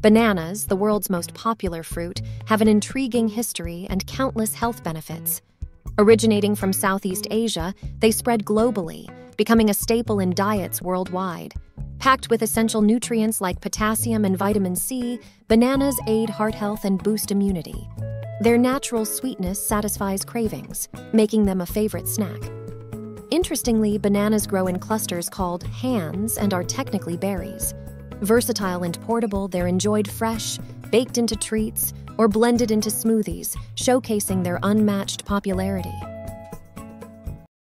Bananas, the world's most popular fruit, have an intriguing history and countless health benefits. Originating from Southeast Asia, they spread globally, becoming a staple in diets worldwide. Packed with essential nutrients like potassium and vitamin C, bananas aid heart health and boost immunity. Their natural sweetness satisfies cravings, making them a favorite snack. Interestingly, bananas grow in clusters called hands and are technically berries. Versatile and portable, they're enjoyed fresh, baked into treats, or blended into smoothies, showcasing their unmatched popularity.